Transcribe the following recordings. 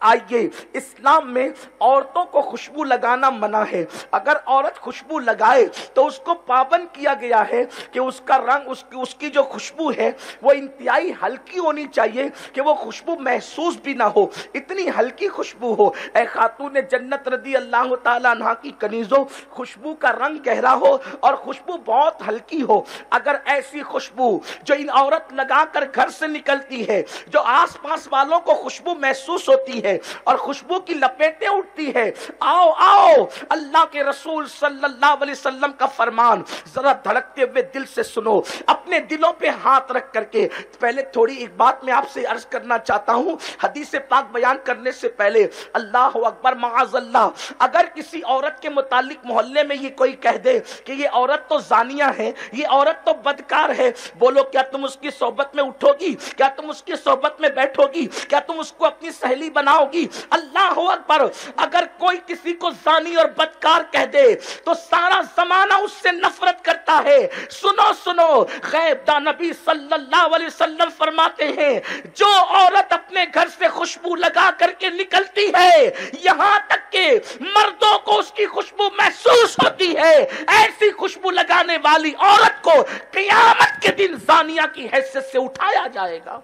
آئیے، اسلام میں عورتوں کو خوشبو لگانا منع ہے۔ اگر عورت خوشبو لگائے تو اس کو پابند کیا گیا ہے کہ اس کا رنگ، اس کی اس کی جو خوشبو ہے، وہ انتہائی ہلکی ہونی چاہیے کہ وہ خوشبو محسوس بھی نہ ہو۔ اتنی ہلکی خوشبو ہو۔ اے خاتون جنت رضی اللہ تعالیٰ عنہ کی کنیزوں، خوشبو کا رنگ گہرا ہو اور خوشبو بہت ہلکی ہو۔ اگر ایسی خوشبو جو ان عورت لگا کر گھر سے نکلتی ہے، جو آس پاس والوں کو خوشبو محسوس ہوتی ہے ہے اور خوشبو کی لپیٹیں اٹھتی ہے آؤ آؤ، اللہ کے رسول صلی اللہ علیہ وسلم کا فرمان ذرا دھڑکتے ہوئے دل سے سنو۔ اپنے دلوں پہ ہاتھ رکھ کر کے پہلے تھوڑی ایک بات میں آپ سے عرض کرنا چاہتا ہوں۔ حدیث پاک بیان کرنے سے پہلے اللہ اکبر، معاذ اللہ، اگر کسی عورت کے متعلق محلے میں یہ کوئی کہہ دے کہ یہ عورت تو زانیہ ہے یہ عورت تو بدکار ہے، بولو کیا تم اس کی صحبت میں اٹھو گی؟ کیا تم اس کی صحبت میں بیٹھو گی؟ کیا تم اس کو اپنی سہیلی بناؤ؟ گی اللہ اکبر، اگر کوئی کسی کو زانی اور بدکار کہہ دے، تو سارا زمانہ اس سے نفرت کرتا ہے۔ سنو سنو، غیب دا نبی صلی اللہ علیہ وسلم فرماتے ہیں، جو عورت اپنے گھر سے خوشبو لگا کر کے نکلتی ہے، یہاں تک کہ مردوں کو اس کی خوشبو محسوس ہوتی ہے۔ ایسی خوشبو لگانے والی عورت کو قیامت کے دن زانیہ کی حیثیت سے اٹھایا جائے گا۔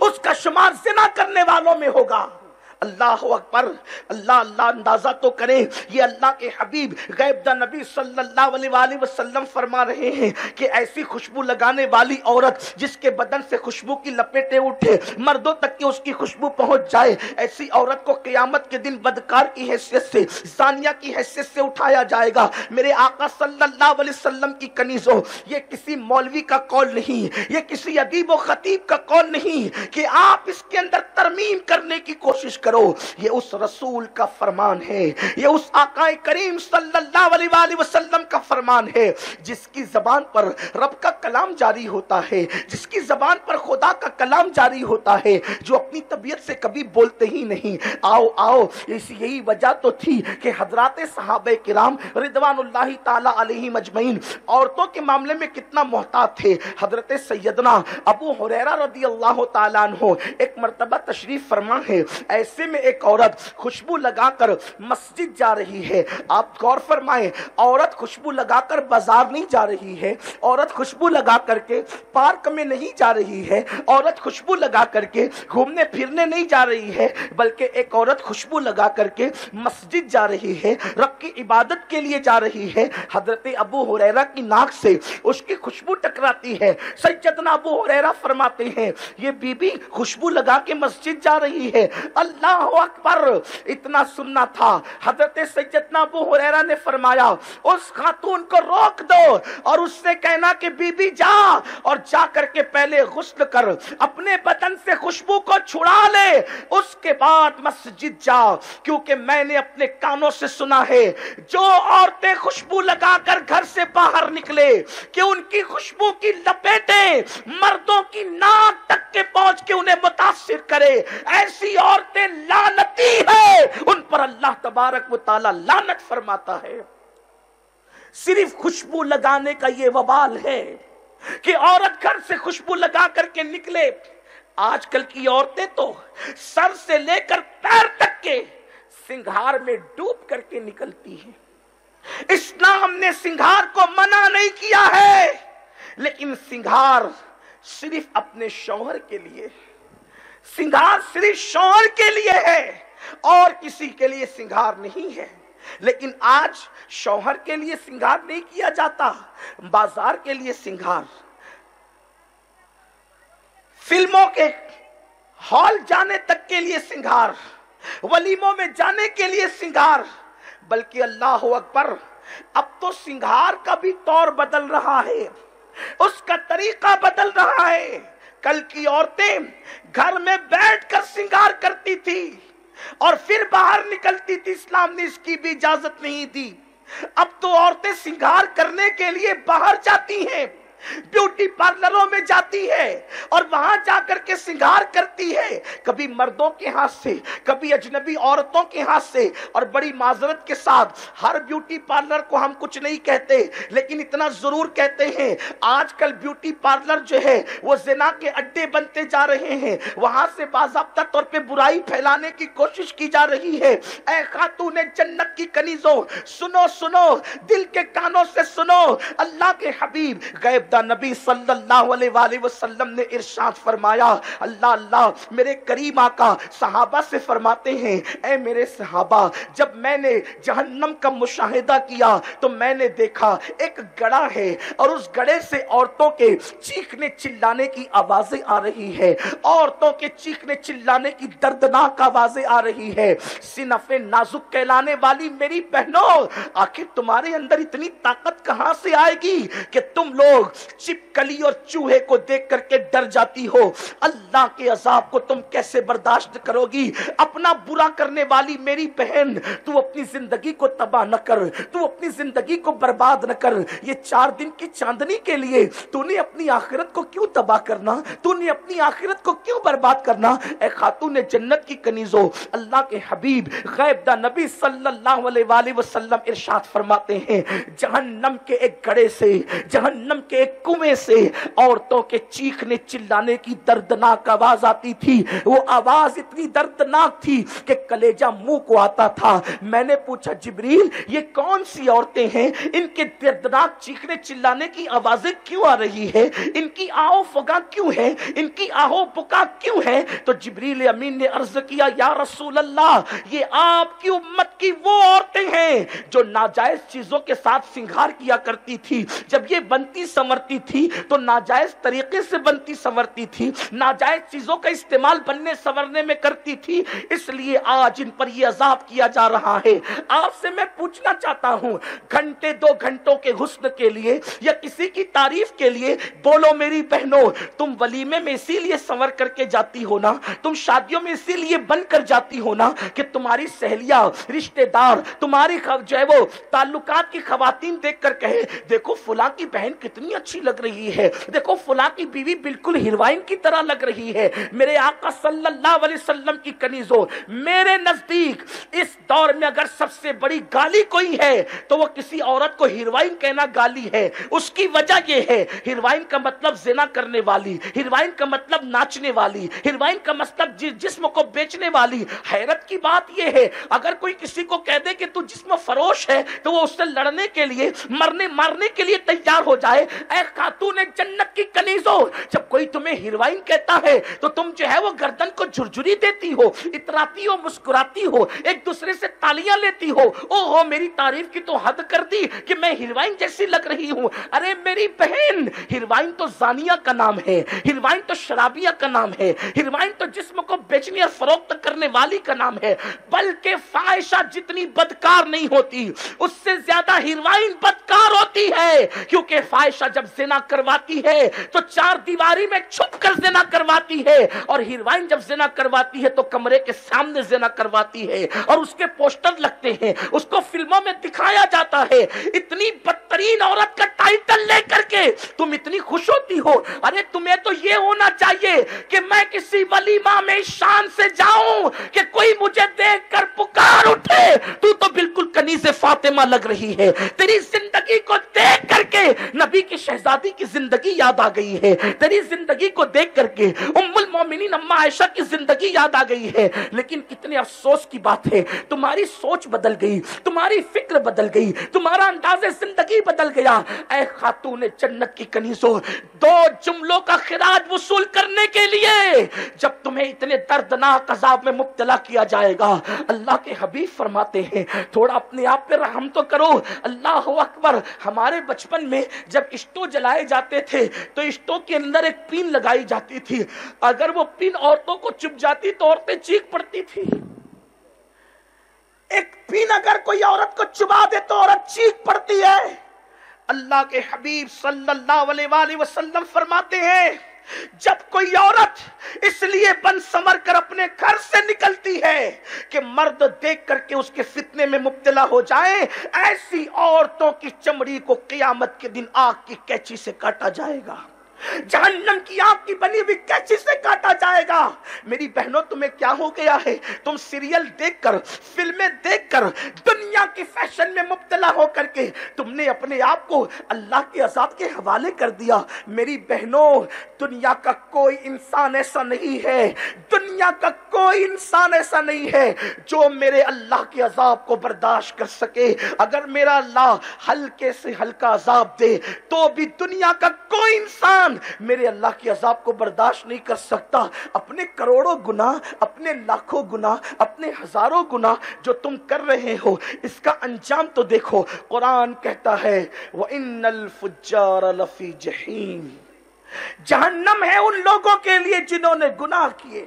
اس کا شمار زنا کرنے والوں میں ہوگا۔ اللہ اکبر، اللہ اللہ اندازہ تو کریں یہ اللہ کے حبیب غیب دا نبی صلی اللہ علیہ وآلہ وسلم فرما رہے ہیں کہ ایسی خوشبو لگانے والی عورت جس کے بدن سے خوشبو کی لپیٹیں اٹھے، مردوں تک کہ اس کی خوشبو پہنچ جائے، ایسی عورت کو قیامت کے دن بدکار کی حیثیت سے، زانیہ کی حیثیت سے اٹھایا جائے گا۔ میرے آقا صلی اللہ علیہ وسلم کی کنیزوں، یہ کسی مولوی کا قول نہیں، یہ کسی ادیب و خطیب کا قول نہیں کہ آپ اس کے اندر ترمیم کرنے کی کوشش کرو۔ کرو۔ یہ اس رسول کا فرمان ہے۔ یہ اس آقا کریم صلی اللہ علیہ وآلہ وسلم کا فرمان ہے۔ جس کی زبان پر رب کا کلام جاری ہوتا ہے، جس کی زبان پر خدا کا کلام جاری ہوتا ہے، جو اپنی طبیعت سے کبھی بولتے ہی نہیں۔ آؤ آؤ۔ اس یہی وجہ تو تھی کہ حضرات صحابہ کرام رضوان اللہ تعالی علیہ مجمعین عورتوں کے معاملے میں کتنا محتاط تھے۔ حضرت سیدنا ابو حریرہ رضی اللہ تعالیٰ عنہ ایک مرتبہ تشریف فرما ہے۔ ایسے میں ایک عورت خوشبو لگا کر مسجد جا رہی ہے۔ آپ غور فرمائیں، عورت خوشبو لگا کر بازار نہیں جا رہی ہے۔ عورت خوشبو لگا کر کے پارک میں نہیں جا رہی ہے۔ عورت خوشبو لگا کر کے گھومنے پھرنے نہیں جا رہی ہے، بلکہ ایک عورت خوشبو لگا کر کے مسجد جا رہی ہے، رب کی عبادت کے لیے جا رہی ہے۔ حضرت ابو حریرہ کی ناک سے اس کی خوشبو ٹکراتی ہے۔ سیدنا ابو حریرہ فرماتے ہیں، یہ بی بی خوشبو لگا کے مسجد جا رہی ہے۔ اللہ اللہ اکبر، اتنا سننا تھا۔ حضرت سیدنا ابو حریرہ نے فرمایا، اس خاتون کو روک دو اور اس سے کہنا کہ بی بی جا اور جا کر کے پہلے غسل کر، اپنے بدن سے خوشبو کو چھڑا لے۔ اس کے بعد مسجد جا، کیونکہ میں نے اپنے کانوں سے سنا ہے، جو عورتیں خوشبو لگا کر گھر سے باہر نکلے، کہ ان کی خوشبو کی لپیٹیں مردوں کی ناک تک کے پہنچ کے انہیں متاثر کرے۔ ایسی عورتیں لانتی ہے۔ ان پر اللہ تبارک و تعالی لانت فرماتا ہے۔ صرف خوشبو لگانے کا یہ وبال ہے کہ عورت گھر سے خوشبو لگا کر کے نکلے۔ آج کل کی عورتیں تو سر سے لے کر پیر تک کے سنگھار میں ڈوب کر کے نکلتی ہیں۔ اسلام نے سنگھار کو منع نہیں کیا ہے، لیکن سنگھار صرف اپنے شوہر کے لیے۔ سنگھار صرف شوہر کے لیے ہے اور کسی کے لیے سنگھار نہیں ہے۔ لیکن آج شوہر کے لیے سنگھار نہیں کیا جاتا، بازار کے لیے سنگھار۔ فلموں کے ہال جانے تک کے لیے سنگھار، ولیموں میں جانے کے لیے سنگھار۔ بلکہ اللہ اکبر، اب تو سنگھار کا بھی طور بدل رہا ہے، اس کا طریقہ بدل رہا ہے۔ کل کی عورتیں گھر میں بیٹھ کر سنگار کرتی تھی اور پھر باہر نکلتی تھی۔ اسلام نے اس کی بھی اجازت نہیں دی۔ اب تو عورتیں سنگار کرنے کے لیے باہر جاتی ہیں۔ بیوٹی پارلروں میں جاتی ہے اور وہاں جا کر کے سنگار کرتی ہے۔ کبھی مردوں کے ہاتھ سے، کبھی اجنبی عورتوں کے ہاتھ سے۔ اور بڑی معذرت کے ساتھ ہر بیوٹی پارلر کو ہم کچھ نہیں کہتے، لیکن اتنا ضرور کہتے ہیں۔ آج کل بیوٹی پارلر جو ہے، وہ زنا کے اڈے بنتے جا رہے ہیں۔ وہاں سے باضابطہ طور پہ برائی پھیلانے کی کوشش کی جا رہی ہے۔ اے خاتون جنت کی کنیزوں، سنو سنو، دل کے کانوں سے سنو۔ اللہ کے حبیب غیب دا نبی صلی اللہ علیہ وآلہ وسلم نے ارشاد فرمایا، اللہ اللہ، میرے کریم آقا، صحابہ سے فرماتے ہیں، اے میرے صحابہ، جب میں نے جہنم کا مشاہدہ کیا تو میں نے دیکھا ایک گڑا ہے اور اس گڑے سے عورتوں کے چیخنے چلانے کی آوازیں آ رہی ہے۔ عورتوں کے چیخنے چلانے کی دردناک آوازیں آ رہی ہے۔ صنف نازک کہلانے والی میری بہنوں، آخر تمہارے اندر اتنی طاقت کہاں سے آئے گی کہ تم لوگ چپکلی اور چوہے کو دیکھ کر کے ڈر جاتی ہو۔ اللہ کے عذاب کو تم کیسے برداشت کرو گی؟ اپنا برا کرنے والی میری بہن، تو اپنی زندگی کو تباہ نہ کر، تو اپنی زندگی کو برباد نہ کر۔ یہ چار دن کی چاندنی کے لیے تو نے اپنی آخرت کو کیوں تباہ کرنا؟ تو نے اپنی آخرت کو کیوں برباد کرنا؟ اے خاتون جنت کی کنیزو، اللہ کے حبیب، غیب دا نبی صلی اللہ علیہ وآلہ وسلم ارشاد فرماتے ہیں، جہنم کے ایک گڑے سے، جہنم کے ایک کنویں سے عورتوں کے چیخنے چلانے کی دردناک آواز آتی تھی۔ وہ آواز اتنی دردناک تھی کہ کلیجہ منہ کو آتا تھا۔ میں نے پوچھا، جبریل، یہ کون سی عورتیں ہیں؟ ان کے دردناک چیخنے چلانے کی آوازیں کیوں آ رہی ہے؟ ان کی آہو فگا کیوں ہے؟ ان کی آہو بکا کیوں ہے؟ تو جبریل امین نے عرض کیا، یا رسول اللہ، یہ آپ کی امت کی وہ عورت عورتیں ہیں جو ناجائز چیزوں کے ساتھ سنگھار کیا کرتی تھی۔ جب یہ بنتی سمرتی تھی تو ناجائز طریقے سے بنتی سمرتی تھی۔ ناجائز چیزوں کا استعمال بننے سورنے میں کرتی تھی۔ اس لیے آج ان پر یہ عذاب کیا جا رہا ہے۔ آپ سے میں پوچھنا چاہتا ہوں، گھنٹے دو گھنٹوں کے حسن کے لیے یا کسی کی تعریف کے لیے بولو میری بہنوں، تم ولیمے میں اسی لیے سور کر کے جاتی ہو نا؟ تم شادیوں میں اسی لیے بن کر جاتی ہو نا کہ تمہاری سہیلیاں، رشتہ دار تمہاری جو ہے وہ تعلقات کی خواتین دیکھ کر کہے دیکھو فلاں کی بہن کتنی اچھی لگ رہی ہے۔ دیکھو فلاں کی بیوی بالکل ہیروائن کی طرح لگ رہی ہے۔ میرے آقا صلی اللہ علیہ وسلم کی کنیزوں، میرے نزدیک اس دور میں اگر سب سے بڑی گالی کوئی ہے، تو وہ کسی عورت کو ہیروائن کہنا گالی ہے۔ اس کی وجہ یہ ہے ہیروائن کا مطلب زنا کرنے والی ہیروائن کا مطلب ناچنے والی ہیروائن کا مطلب جسم کو بیچنے والی۔ حیرت کی بات یہ ہے، اگر کوئی کسی کو کہہ دے کہ تو جسم فروش ہے تو وہ اس سے لڑنے کے لیے، مرنے مارنے کے لیے تیار ہو جائے۔ اے خاتون جنت کی کنیزوں، جب کوئی تمہیں ہیروائن کہتا ہے تو تم جو ہے وہ گردن کو جھرجھری دیتی ہو، اتراتی ہو، مسکراتی ہو، ایک دوسرے سے تالیاں لیتی ہو۔ او ہو میری تعریف کی تو حد کر دی کہ میں ہیروائن جیسی لگ رہی ہوں۔ ارے میری بہن ہیروائن تو زانیہ کا نام ہے ہیروائن تو شرابیہ کا نام ہے ہیروائن تو جسم کو بیچنے اور فروخت کرنے والی کا نام ہے۔ بلکہ فائشہ جتنی بدکار نہیں ہوتی، اس سے زیادہ ہیروائن بدکار ہوتی ہے۔ کیونکہ فائشہ جب زنا کرواتی ہے، تو چار دیواری میں چھپ کر زنا کرواتی ہے۔ اور ہیروائن جب زنا کرواتی ہے، تو کمرے کے سامنے زنا کرواتی ہے۔ اور اس کے پوسٹر لگتے ہیں، اس کو فلموں میں دکھایا جاتا ہے۔ اتنی بدترین عورت کا ٹائٹل لے کر کے تم اتنی خوش ہوتی ہو۔ ارے، تمہیں تو یہ ہونا چاہیے کہ میں کسی ولیمہ میں شان سے جاؤں، کہ کوئی مجھے دیکھ کر پکار اٹھے تو تو بالکل کنیز فاطمہ لگ رہی ہے تیری زندگی کو دیکھ کر کے نبی کی شہزادی کی زندگی یاد آ گئی ہے۔ تیری زندگی کو دیکھ کر کے ام المومنین اما عائشہ کی زندگی یاد آ گئی ہے۔ لیکن کتنے افسوس کی بات ہے۔ تمہاری سوچ بدل گئی، تمہاری فکر بدل گئی، تمہارا انداز زندگی بدل گیا۔ اے خاتون جنت کی کنیزوں، دو جملوں کا خراج وصول کرنے کے لیے جب تمہیں اتنے دردناک عذاب میں مبتلا کیا جائے گا، اللہ کے حبیب فرماتے ہیں، تھوڑا اپنے آپ پہ رہا رحم تو کرو، اللہ اکبر۔ ہمارے بچپن میں جب اشتو جلائے جاتے تھے، تو اشتو کے اندر ایک پین لگائی جاتی تھی۔ اگر وہ پین عورتوں کو چپ جاتی تو عورتیں چیخ پڑتی تھی۔ ایک پین اگر کوئی عورت کو چبا دے تو عورت چیخ پڑتی ہے۔ اللہ کے حبیب صلی اللہ علیہ وآلہ وسلم فرماتے ہیں جب کوئی عورت اس لیے بن سمر کر اپنے گھر سے نکلتی ہے کہ مرد دیکھ کر کے اس کے فتنے میں مبتلا ہو جائے، ایسی عورتوں کی چمڑی کو قیامت کے دن آگ کی کیچی سے کاٹا جائے گا۔ جہنم کی آگ کی بنی ہوئی کیچی سے کاٹا جائے گا۔ میری بہنوں، تمہیں کیا ہو گیا ہے؟ تم سیریل دیکھ کر، فلمیں دیکھ کر، دنیا کی فیشن میں مبتلا ہو کر کے تم نے اپنے آپ کو اللہ کے عذاب کے حوالے کر دیا۔ میری بہنوں، دنیا کا کوئی انسان ایسا نہیں ہے۔ دنیا کا کوئی انسان ایسا نہیں ہے جو میرے اللہ کے عذاب کو برداشت کر سکے۔ اگر میرا اللہ ہلکے سے ہلکا عذاب دے، تو بھی دنیا کا کوئی انسان میرے اللہ کی عذاب کو برداشت نہیں کر سکتا۔ اپنے کروڑوں گنا اپنے لاکھوں گنا اپنے ہزاروں گنا جو تم کر رہے ہو، اس کا انجام تو دیکھو۔ قرآن کہتا ہے، وَإِنَّ الْفُجَّارَ لَفِي جَحِيمٍ۔ جہنم ہے ان لوگوں کے لیے جنہوں نے گناہ کیے۔